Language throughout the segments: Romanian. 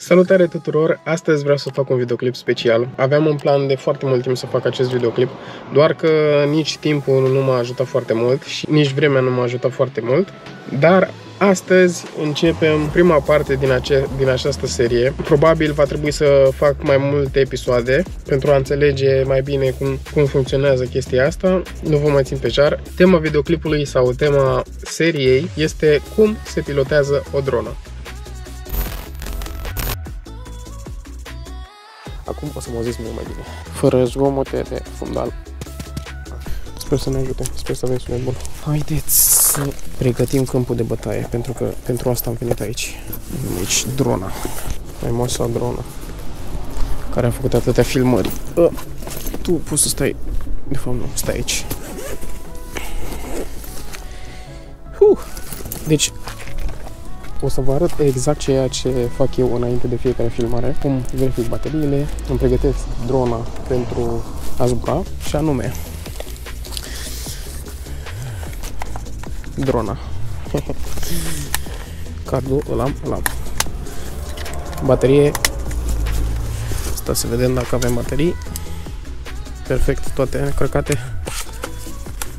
Salutare tuturor! Astăzi vreau să fac un videoclip special. Aveam un plan de foarte mult timp să fac acest videoclip, doar că nici timpul nu m-a ajutat foarte mult și nici vremea nu m-a ajutat foarte mult, dar Astăzi începem prima parte din, ace- din această serie. Probabil va trebui să fac mai multe episoade pentru a înțelege mai bine cum, cum funcționează chestia asta. Nu vă mai țin pe jar. Tema videoclipului sau tema seriei este cum se pilotează o dronă. Acum o să mă auziți mult mai bine. Fără zgomote de fundal. Sper să ne ajute, sper să avem sunet bun. Haideți să pregătim câmpul de bătaie, pentru că pentru asta am venit aici. Aici, drona. Faimoasa drona. Care a făcut atâtea filmări. Uh, tu poți să stai... De fapt nu, stai aici. Uh. Deci, o să vă arăt exact ceea ce fac eu înainte de fiecare filmare, cum verific bateriile, îmi pregătesc drona pentru a zbura și anume drona. Cardul îl am, îl am. Baterie. Asta să vedem dacă avem baterii. Perfect, toate încărcate.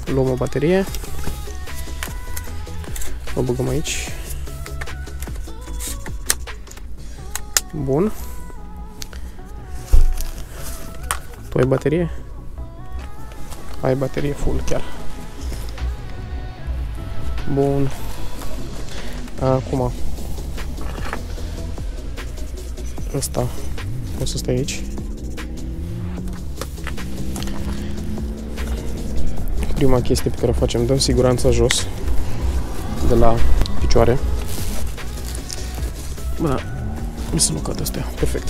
Luăm o baterie. O băgăm aici. Bun. Tu ai baterie? Ai baterie full chiar. Bun. Acum. Asta. O să stai aici. Prima chestie pe care o facem, dăm siguranța jos de la picioare. Bă, nu să nu cadă astea. Perfect.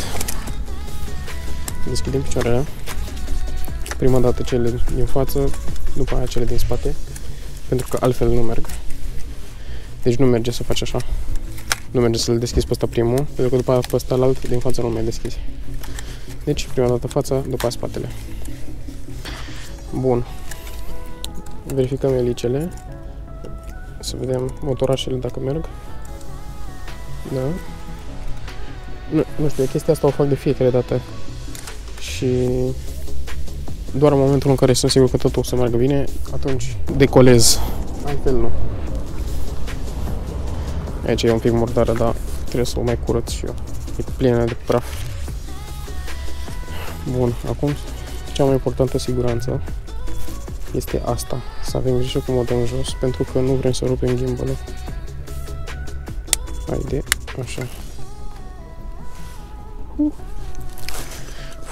Deschidem picioarele. Prima dată cele din față, după aia cele din spate, pentru că altfel nu merg. Deci nu merge să faci așa. Nu merge să-l deschizi pe ăsta primul, pentru că după aia pe ăsta alt din față nu mai deschizi. Deci prima dată fața, după aia spatele. Bun. Verificăm elicele. Să vedem motorașele dacă merg. Da. Nu, nu știu, chestia asta o fac de fiecare dată. Și doar în momentul în care sunt sigur că totul o să meargă bine, atunci decolez. Altfel nu. Aici e un pic murdară, dar trebuie să o mai curăț și eu. E plină de praf. Bun, acum cea mai importantă siguranță este asta. Să avem grijă cum o dăm jos, pentru că nu vrem să rupem gimbalul. Haide, așa.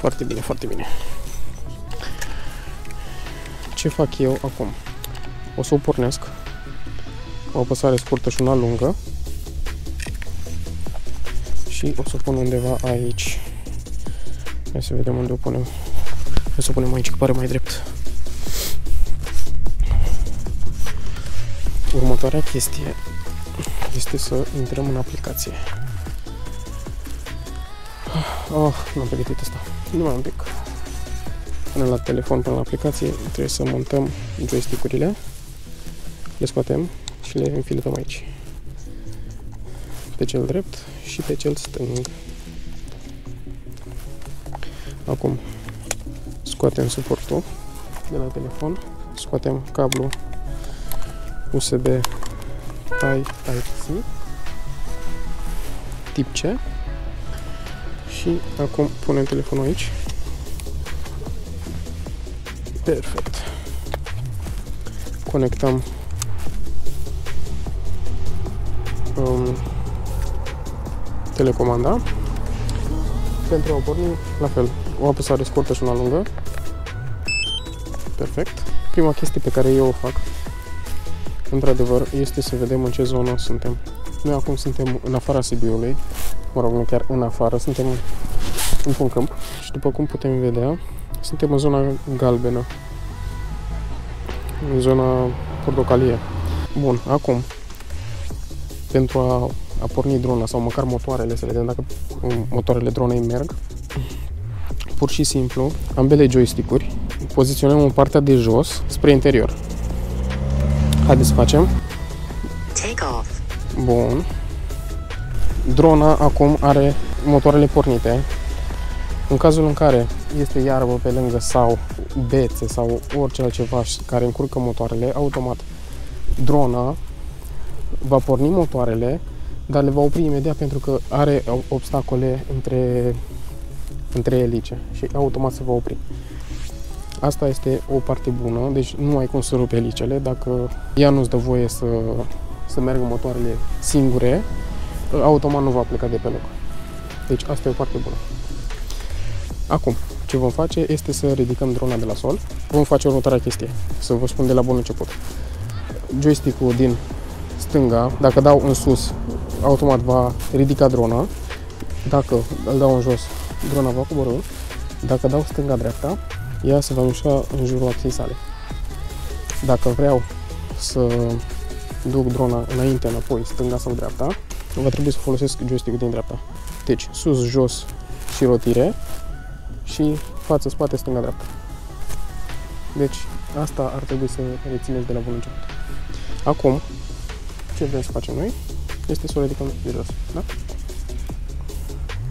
Foarte bine, foarte bine. Ce fac eu acum? O să o pornesc. O apăsare scurtă și una lungă. Și o să o pun undeva aici. Hai să vedem unde o punem. Hai să o punem aici, că pare mai drept. Următoarea chestie este să intrăm în aplicație. Oh, nu am pregătit asta. Nu mai un pic. Până la telefon, până la aplicație, trebuie să montăm joystick-urile. Le scoatem și le înfiletăm aici. Pe cel drept și pe cel stâng. Acum scoatem suportul de la telefon, scoatem cablu USB Type-C tip C și acum punem telefonul aici. Perfect. Conectăm um, telecomanda pentru a porni la fel o apăsare scurtă și una lungă. Perfect. Prima chestie pe care eu o fac într-adevăr este să vedem în ce zonă suntem. Noi acum suntem în afara Sibiului, mă rog, nu chiar în afară, suntem într-un câmp și după cum putem vedea, suntem în zona galbenă, în zona portocalie. Bun, acum, pentru a, a porni drona sau măcar motoarele, să vedem dacă motoarele dronei merg, pur și simplu, ambele joystick-uri poziționăm în partea de jos spre interior. Haideți să facem. Take off. Bun. Drona acum are motoarele pornite, în cazul în care este iarbă pe lângă sau bețe sau orice altceva care încurcă motoarele, automat drona va porni motoarele, dar le va opri imediat pentru că are obstacole între, între elice și automat se va opri. Asta este o parte bună, deci nu ai cum să rupi elicele. Dacă ea nu-ți dă voie să, să meargă motoarele singure, automat nu va pleca de pe loc. Deci asta e o parte bună. Acum, ce vom face este să ridicăm drona de la sol. Vom face următoarea chestie, să vă spun de la bun început. Joystick-ul din stânga, dacă dau în sus, automat va ridica drona. Dacă îl dau în jos, drona va coborâ. Dacă dau stânga-dreapta, ea se va mișca în jurul axei sale. Dacă vreau să duc drona înainte, înapoi, stânga sau dreapta, va trebui să folosesc joystick-ul din dreapta. Deci, sus, jos și rotire și față, spate, stânga, dreapta. Deci, asta ar trebui să rețineți de la bun început. Acum, ce vrem să facem noi este să o ridicăm de jos. Da?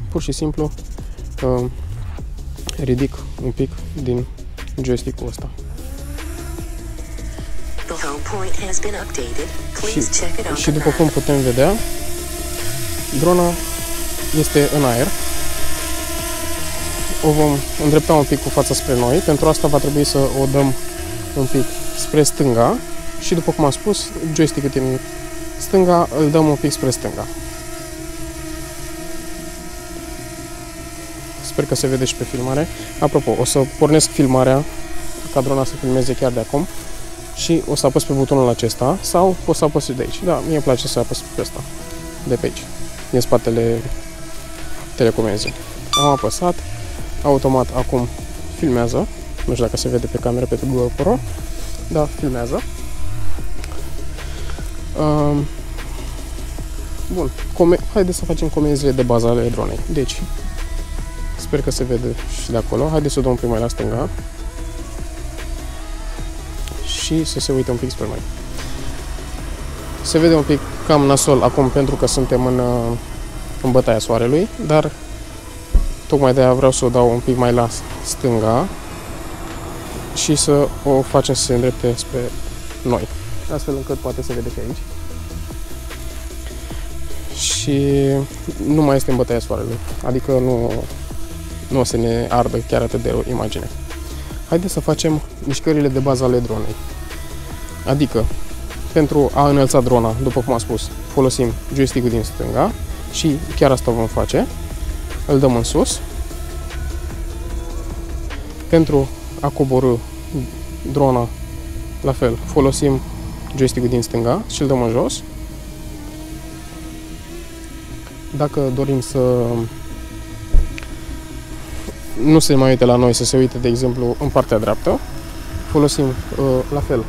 Pur și simplu uh, ridic un pic din joystick-ul ăsta. Și, și după cum putem vedea, drona este în aer. O vom îndrepta un pic cu fața spre noi. Pentru asta va trebui să o dăm un pic spre stânga și după cum am spus, joystick-ul din stânga îl dăm un pic spre stânga. Sper că se vede și pe filmare. Apropo, o să pornesc filmarea ca drona să filmeze chiar de acum și o să apăs pe butonul acesta sau o să apăs de aici. Da, mie îmi place să apăs pe ăsta, de pe aici, din spatele telecomenzii. Am apăsat, automat acum filmează, nu știu dacă se vede pe cameră pe GoPro, da, filmează. Um, bun, come- haideți să facem comenzile de bază ale dronei. Deci, sper că se vede și de acolo. Haideți să o dăm un pic mai la stânga și să se uite un pic spre noi. Se vede un pic cam nasol acum pentru că suntem în, uh, în bătaia soarelui, dar tocmai de aia vreau să o dau un pic mai la stânga și să o facem să se îndrepte spre noi, astfel încât poate se vede și aici. Și nu mai este în bătaia soarelui, adică nu, nu o să ne ardă chiar atât de rău imagine. Haideți să facem mișcările de bază ale dronei. Adică, pentru a înălța drona, după cum am spus, folosim joystick-ul din stânga și chiar asta vom face. Îl dăm în sus. Pentru a coborâ drona, la fel, folosim joystick-ul din stânga și îl dăm în jos. Dacă dorim să nu se mai uite la noi, să se uite, de exemplu, în partea dreaptă, folosim uh, la fel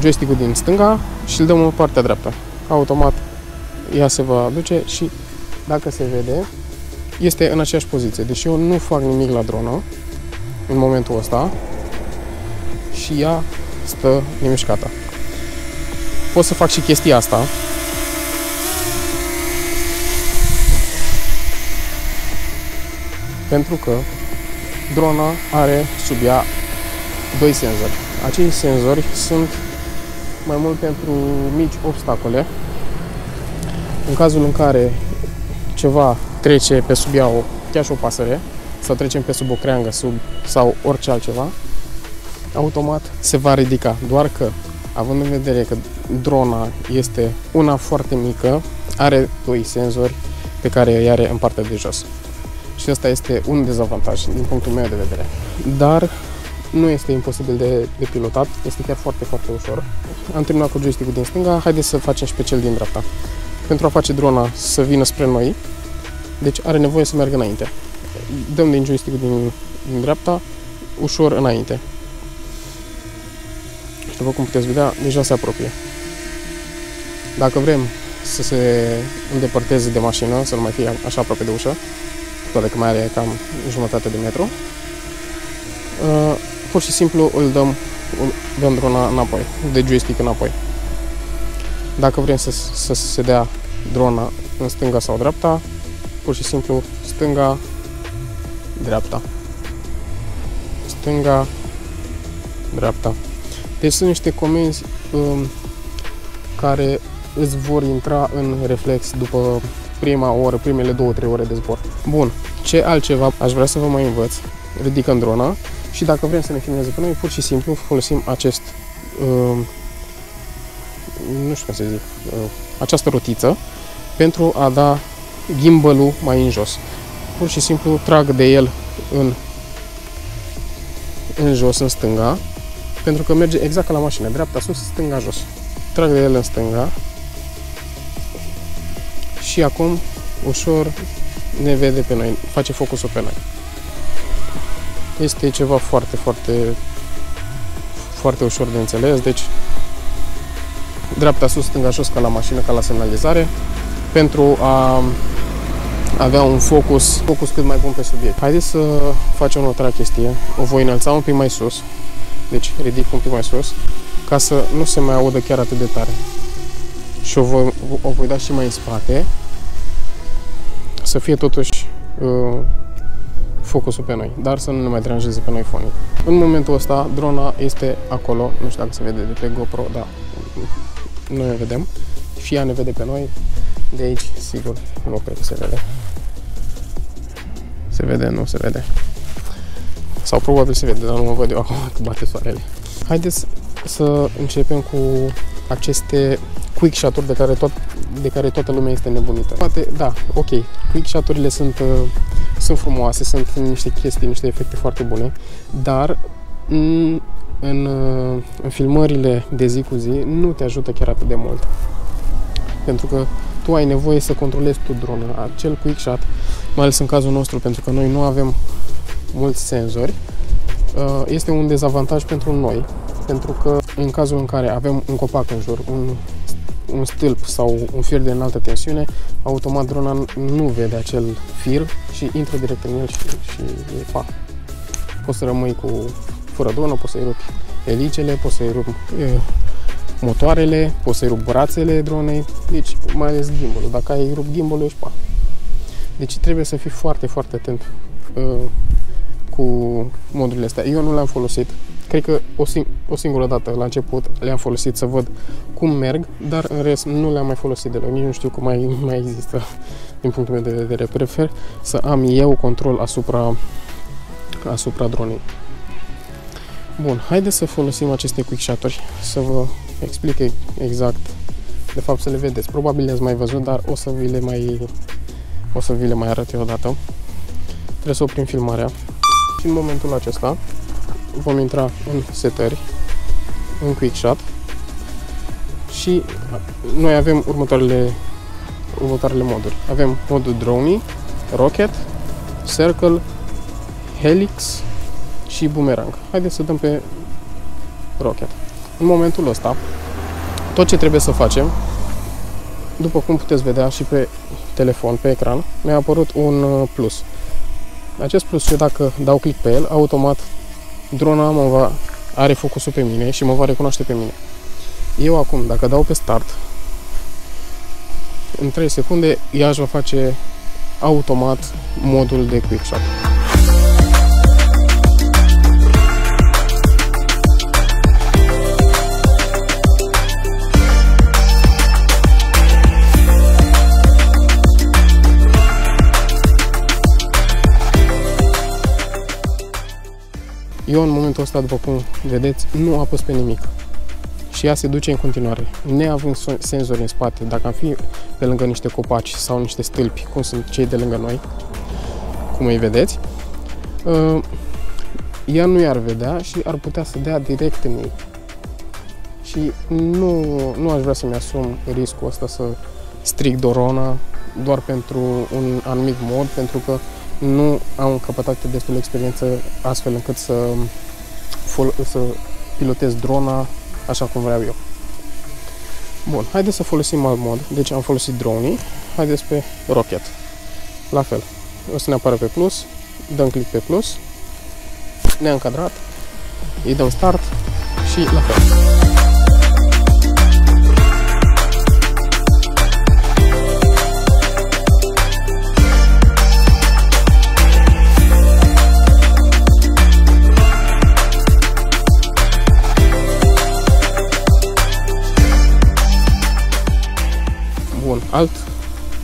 joystick-ul din stânga și îl dăm în partea dreaptă. Automat ea se va aduce și dacă se vede, este în aceeași poziție. Deci eu nu fac nimic la dronă în momentul ăsta și ea stă nemișcată. Pot să fac și chestia asta. Pentru că drona are sub ea doi senzori. Acei senzori sunt mai mult pentru mici obstacole. În cazul în care ceva trece pe sub ea o, chiar și o pasăre, sau trecem pe sub o creangă sub, sau orice altceva, automat se va ridica. Doar că, având în vedere că drona este una foarte mică, are doi senzori pe care îi are în partea de jos. Și asta este un dezavantaj din punctul meu de vedere. Dar nu este imposibil de, de pilotat, este chiar foarte, foarte ușor. Am terminat cu joystick-ul din stânga, haideți să facem și pe cel din dreapta. Pentru a face drona să vină spre noi, deci are nevoie să meargă înainte. Dăm din joystick din, din dreapta, ușor înainte. Și după cum puteți vedea, deja se apropie. Dacă vrem să se îndepărteze de mașină, să nu mai fie așa aproape de ușă, toate că mai are cam jumătate de metru, uh, pur și simplu îl dăm, dăm drona înapoi, de joystick înapoi. Dacă vrem să, să se dea drona în stânga sau dreapta, pur și simplu stânga, dreapta. Stânga, dreapta. Deci sunt niște comenzi um, care îți vor intra în reflex după prima oră, primele două, trei ore de zbor. Bun, ce altceva aș vrea să vă mai învăț? Ridicăm drona și dacă vrem să ne filmeze pe noi, pur și simplu folosim acest, uh, nu știu cum să zic, uh, această rotiță pentru a da gimbalul mai în jos. Pur și simplu trag de el în, în jos, în stânga, pentru că merge exact ca la mașină, dreapta sus, stânga jos. Trag de el în stânga și acum ușor ne vede pe noi, face focusul pe noi. Este ceva foarte, foarte, foarte ușor de înțeles, deci dreapta sus, stânga jos ca la mașină, ca la semnalizare, pentru a avea un focus, focus cât mai bun pe subiect. Haideți să facem o chestie. O voi înălța un pic mai sus, deci ridic un pic mai sus, ca să nu se mai audă chiar atât de tare. Și o voi, o voi da și mai în spate, să fie totuși uh, focusul pe noi, dar să nu ne mai deranjeze pe noi fonic. În momentul ăsta, drona este acolo, nu știu dacă se vede de pe GoPro, dar noi ne vedem. Și ea ne vede pe noi, de aici, sigur, nu cred că se vede. Se vede, nu se vede. Sau probabil se vede, dar nu mă văd eu acum că bate soarele. Haideți să începem cu aceste quick shot-uri de care, tot, de care toată lumea este nebunită. Poate, da, ok, quick shot-urile sunt, uh, sunt frumoase, sunt niște chestii, niște efecte foarte bune, dar în, în, uh, în filmările de zi cu zi nu te ajută chiar atât de mult. Pentru că tu ai nevoie să controlezi tu drona. Acel quick shot, mai ales în cazul nostru, pentru că noi nu avem mulți senzori, uh, este un dezavantaj pentru noi, pentru că în cazul în care avem un copac în jur, un, un stâlp sau un fir de înaltă tensiune, automat drona nu vede acel fir și intră direct în el și, și e pa. Poți să rămâi cu fără dronă, poți să-i rupi elicele, poți să-i rupi e, motoarele, poți să-i rupi brațele dronei, deci mai ales gimbalul. Dacă ai rupt gimbalul, ești pa. Deci trebuie să fii foarte, foarte atent uh, cu modurile astea. Eu nu le-am folosit. Cred că o, sing- o singură dată la început le-am folosit să văd cum merg, dar în rest nu le-am mai folosit deloc. Nici nu știu cum mai, mai există din punctul meu de vedere. Prefer să am eu control asupra, asupra dronei. Bun, haideți să folosim aceste quick shot să vă explic exact, de fapt să le vedeți. Probabil le-ați mai văzut, dar o să vi le mai, o să vi le mai arăt eu odată. Trebuie să oprim filmarea. Și în momentul acesta vom intra în setări, în quick shot și noi avem următoarele, următoarele moduri. Avem modul drone, rocket, circle, helix și boomerang. Haideți să dăm pe rocket. În momentul ăsta, tot ce trebuie să facem, după cum puteți vedea și pe telefon, pe ecran, mi-a apărut un uh, plus. Acest plus, eu dacă dau click pe el, automat drona mă va, are focusul pe mine și mă va recunoaște pe mine. Eu acum, dacă dau pe start, în 3 secunde, ea își va face automat modul de quick shot. Eu în momentul ăsta, după cum vedeți, nu apăs pe nimic. Și ea se duce în continuare. Neavând senzori în spate, dacă am fi pe lângă niște copaci sau niște stâlpi, cum sunt cei de lângă noi, cum îi vedeți, uh, ea nu i-ar vedea și ar putea să dea direct în ei. Și nu, nu aș vrea să-mi asum riscul ăsta să stric Dorona doar pentru un anumit mod, pentru că nu am capacitate destul de experiență astfel încât să, să pilotez drona așa cum vreau eu. Bun, haideți să folosim alt mod. Deci am folosit dronii, haideți pe rocket. La fel, o să ne apară pe plus, dăm click pe plus, ne-a încadrat, îi dăm start și la fel.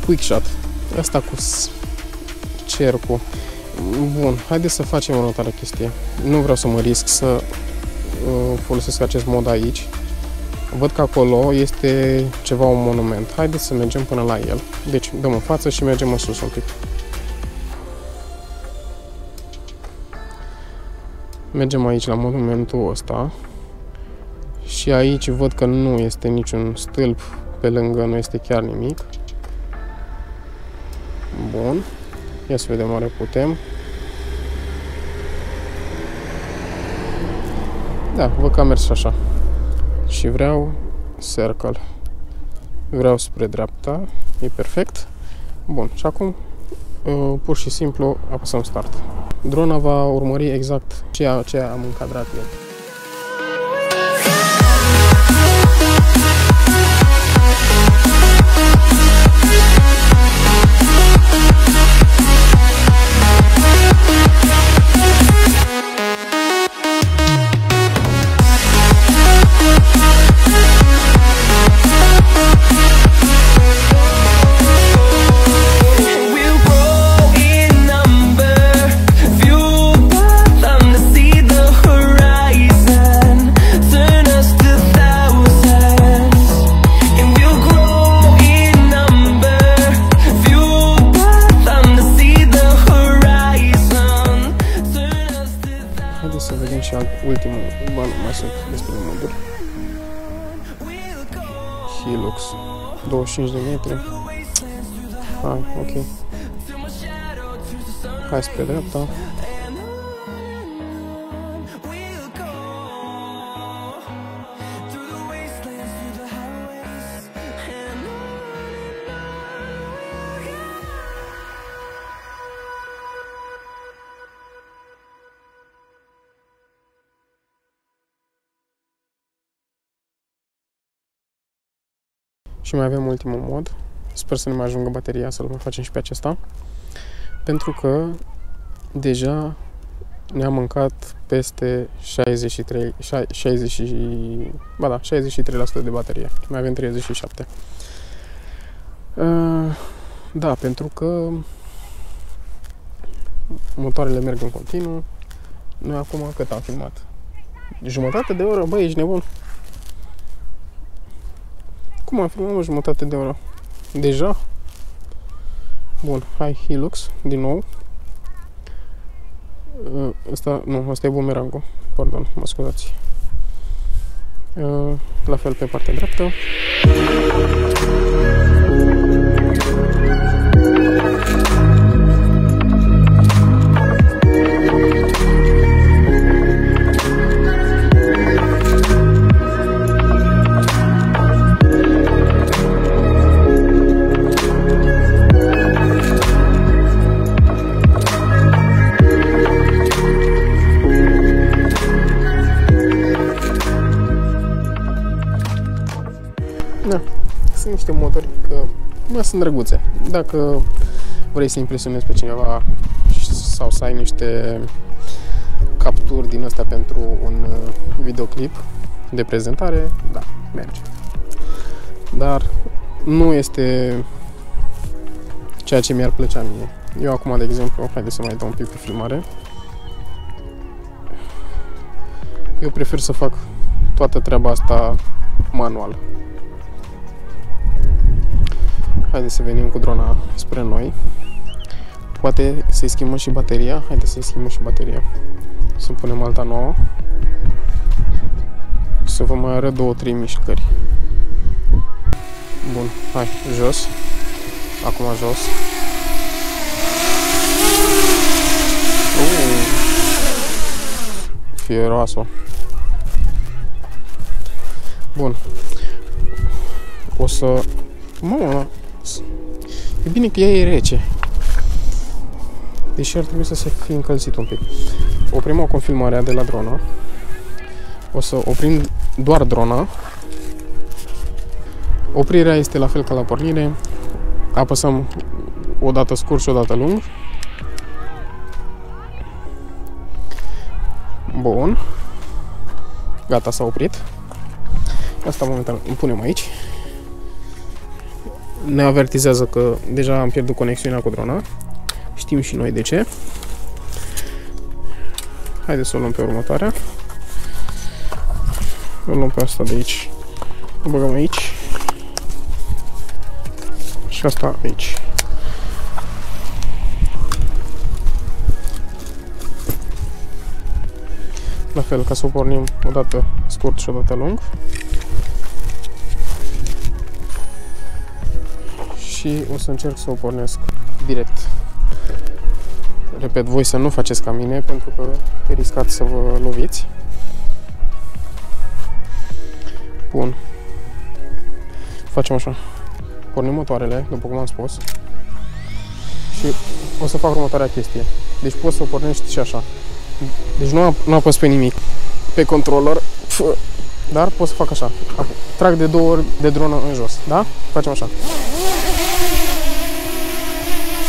Quick shot. Asta cu cercul. Bun, haideți să facem următoarea chestie. Nu vreau să mă risc să uh, folosesc acest mod aici. Văd că acolo este ceva un monument. Haideți să mergem până la el. Deci dăm în față și mergem în sus un pic. Mergem aici la monumentul ăsta și aici văd că nu este niciun stâlp pe lângă, nu este chiar nimic. Bun. Ia să vedem oare putem. Da, văd că a mers așa. Și vreau circle. Vreau spre dreapta. E perfect. Bun, și acum uh, pur și simplu apăsăm start. Drona va urmări exact ceea ce am încadrat eu. 25 de metri. Hai, ok. Hai Și mai avem ultimul mod. Sper să nu mai ajungă bateria să-l mai facem și pe acesta. Pentru că deja ne-a mâncat peste 63, 60, ba da, 63% de baterie. Mai avem 37. Uh, da, pentru că motoarele merg în continuu. Noi acum cât am filmat? Jumătate de oră? Băi, ești nebun? Cum am filmat o jumătate de oră? Deja? Bun, hai Hilux, din nou. Asta, nu, asta e bumerangul. Pardon, mă scuzați. La fel pe partea dreaptă. Sunt drăguțe. Dacă vrei să impresionezi pe cineva sau să ai niște capturi din astea pentru un uh, videoclip de prezentare, da, merge. Dar nu este ceea ce mi-ar plăcea mie. Eu acum, de exemplu, haideți să mai dau un pic pe filmare. Eu prefer să fac toată treaba asta manual. Haideți să venim cu drona spre noi. Poate să-i schimbăm și bateria. Haideți să-i schimbăm și bateria. Să punem alta nouă. Să vă mai arăt două, trei mișcări. Bun, hai, jos. Acum jos. Uh, fieroasă. Bun. O să... Mă, E bine că ea e rece. Deși ar trebui să se fie încălzit un pic. Oprim o confilmarea de la drona. O să oprim doar drona. Oprirea este la fel ca la pornire. Apăsăm o dată scurt și o dată lung. Bun. Gata, s-a oprit. Asta momentan îmi punem aici. Ne avertizează că deja am pierdut conexiunea cu drona. Știm și noi de ce. Haideți să o luăm pe următoarea. O luăm pe asta de aici. O băgăm aici. Și asta aici. La fel, ca să o pornim o dată scurt și o dată lung. Și o să încerc să o pornesc direct. Repet, voi să nu faceți ca mine, pentru că e riscat să vă loviți. Bun. Facem așa. Pornim motoarele, după cum am spus. Și o să fac următoarea chestie. Deci poți să o pornești și așa. Deci nu, nu apăs pe nimic pe controller, dar pot să fac așa. Trag de două ori de dronă în jos, da? Facem așa.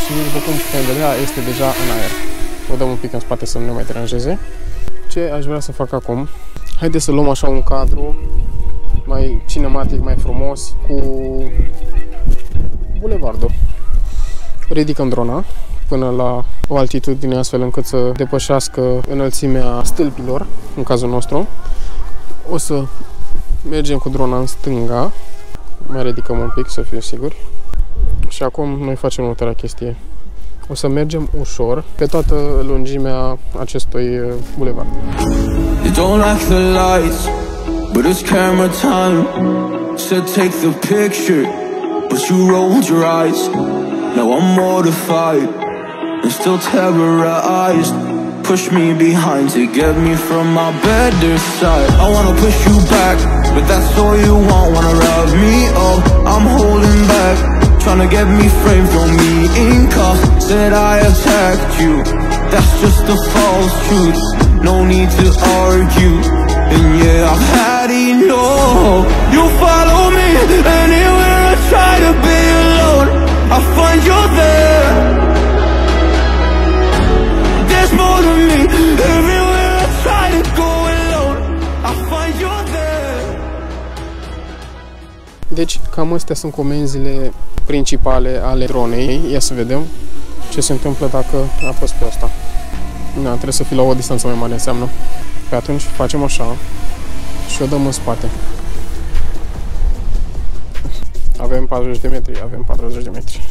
Și după cum putem vedea, este deja în aer. O dăm un pic în spate să nu ne mai deranjeze. Ce aș vrea să fac acum? Haideți să luăm așa un cadru mai cinematic, mai frumos, cu bulevardul. Ridicăm drona până la o altitudine astfel încât să depășească înălțimea stâlpilor, în cazul nostru. O să mergem cu drona în stânga, mai ridicăm un pic să fim siguri. Și acum noi facem următoarea chestie. O să mergem ușor pe toată lungimea acestui uh, bulevard. You don't like the lights, but it's camera time. Said take the picture, but you rolled your eyes. Now I'm mortified. and still terrorized Push me behind to get me from my better side I wanna push you back, but that's all you want Wanna rub me up, I'm holding back Trying to get me framed, throw me in cuffs Said I attacked you, that's just a false truth. No need to argue, and yeah, I've had enough. You follow me anywhere I try to be alone. I find you there Deci, cam astea sunt comenzile principale ale dronei. Ia să vedem ce se întâmplă dacă apăs pe asta. Da, trebuie să fii la o distanță mai mare, înseamnă. Pe atunci facem așa și o dăm în spate. Avem 40 de metri, avem 40 de metri.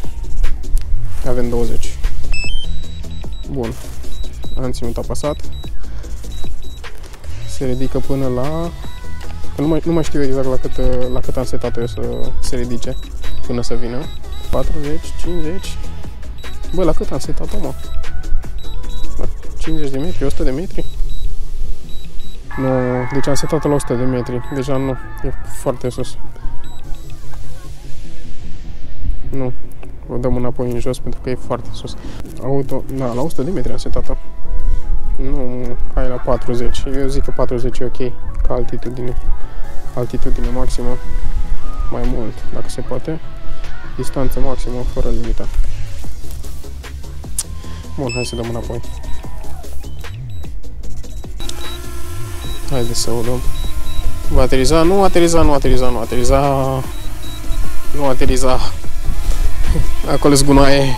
Avem 20. Bun. Am ținut apăsat. Se ridică până la nu mai, nu mai știu exact la cât, la cât am setat eu să se ridice până să vină. 40, 50... Bă, la cât am setat mă? La 50 de metri, 100 de metri? Nu, deci am setat la 100 de metri. Deja nu, e foarte sus. Nu, o dăm înapoi în jos pentru că e foarte sus. Auto, da, la 100 de metri am setat-o. Nu, hai la 40. Eu zic că 40 e ok, ca altitudine altitudine maximă mai mult, dacă se poate, distanță maximă fără limită. Bun, hai să dăm înapoi. Haideți să o dăm. Va ateriza, nu ateriza, nu ateriza, nu ateriza. Nu ateriza. Acolo zgunoaie.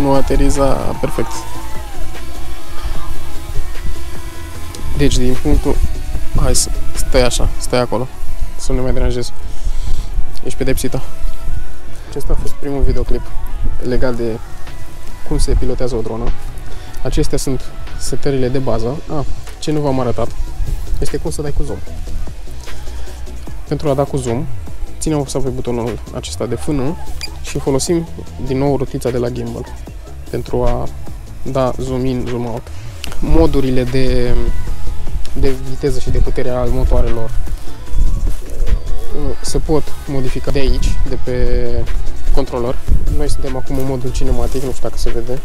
Nu ateriza perfect. Deci din punctul Hai să stai așa, stai acolo. Să nu ne mai deranjezi. Ești pedepsită. Acesta a fost primul videoclip legat de cum se pilotează o dronă. Acestea sunt setările de bază. Ah, ce nu v-am arătat este cum să dai cu zoom. Pentru a da cu zoom, ținem apăsat pe butonul acesta de fână și folosim din nou rotița de la gimbal pentru a da zoom in, zoom out. Modurile de de viteză și de putere al motoarelor se pot modifica de aici, de pe controller. Noi suntem acum în modul cinematic, nu știu dacă se vede.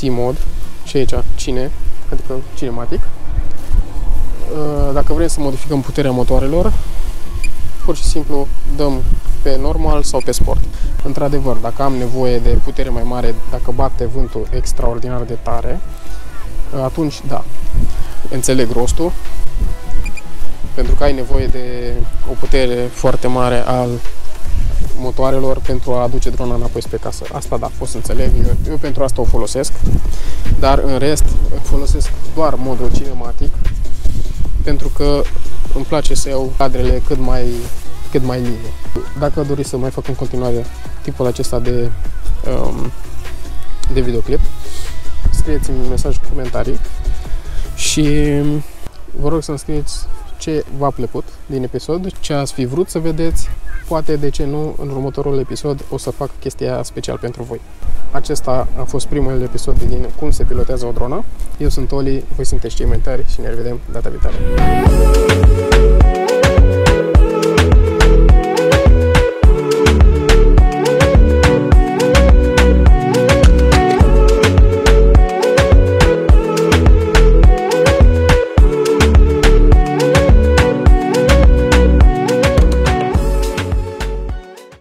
C-mod și aici cine, adică cinematic. Dacă vrem să modificăm puterea motoarelor, pur și simplu dăm pe normal sau pe sport. Într-adevăr, dacă am nevoie de putere mai mare, dacă bate vântul extraordinar de tare, atunci da, înțeleg rostul, pentru că ai nevoie de o putere foarte mare al motoarelor pentru a aduce drona înapoi spre casă. Asta da, pot să înțeleg, eu, eu pentru asta o folosesc, dar în rest folosesc doar modul cinematic pentru că îmi place să iau cadrele cât mai, cât mai live. Dacă doriți să mai fac în continuare tipul acesta de, um, de videoclip, scrieți-mi un mesaj în comentarii și vă rog să-mi scrieți ce v-a plăcut din episod, ce ați fi vrut să vedeți, poate de ce nu în următorul episod o să fac chestia special pentru voi. Acesta a fost primul episod din cum se pilotează o dronă. Eu sunt Oli, voi sunteți cei mai tari și ne revedem data viitoare.